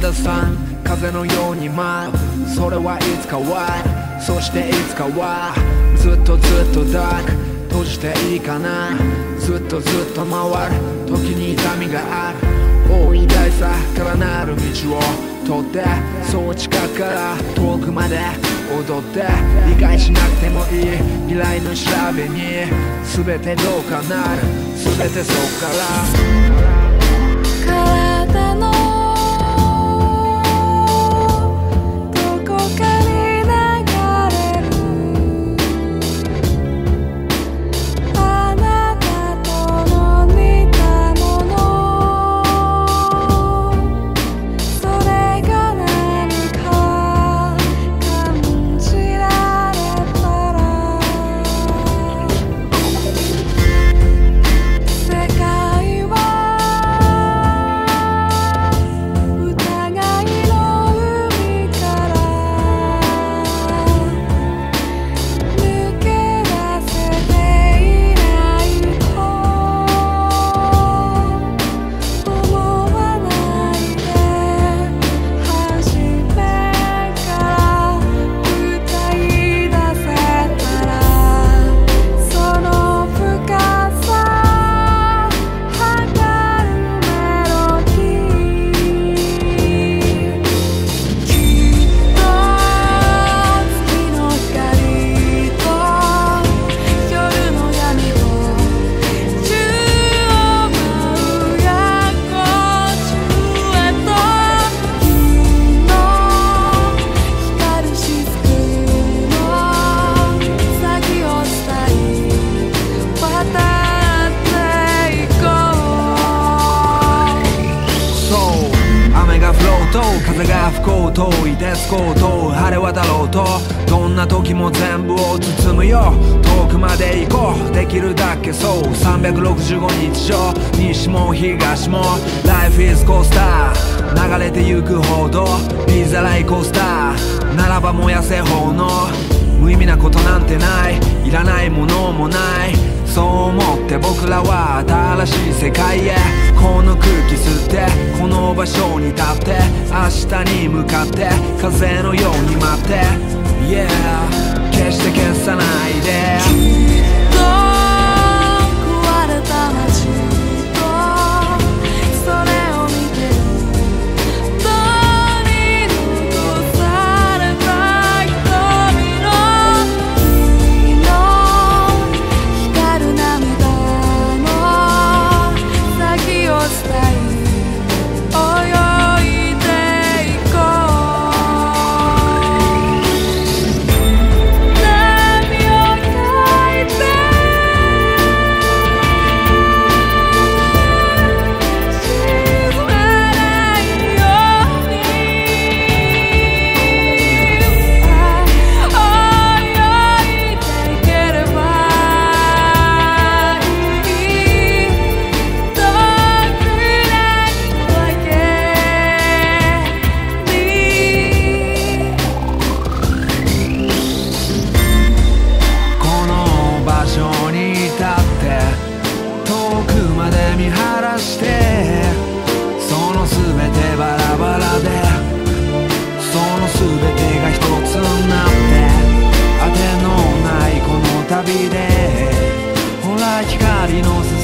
ださん風のように舞う。それはいつかはそしていつかはずっとずっとダーク。閉じていいかな。ずっとずっと回る。時に痛みがある。大い大さからなる道を通ってそう近くから遠くまで踊って理解しなくてもいい。未来の調べに全てどうかなる。全てそっから。が吹こうといてつこうと晴れ渡ろうとどんな時も全部を包むよ。遠くまで行こう。できるだけそう。365日上西も東も。Life is coaster 流れてゆくほど。ビザライコースター。ならば燃やせ炎無意味なことなんてない。いらないものもない。そう思って僕らは新しい世界へ。この空気吸ってこの場所に立って明日に向かって風のように舞って。見晴らしてその全てバラバラでその全てが一つになって当てのないこの旅でほら光の姿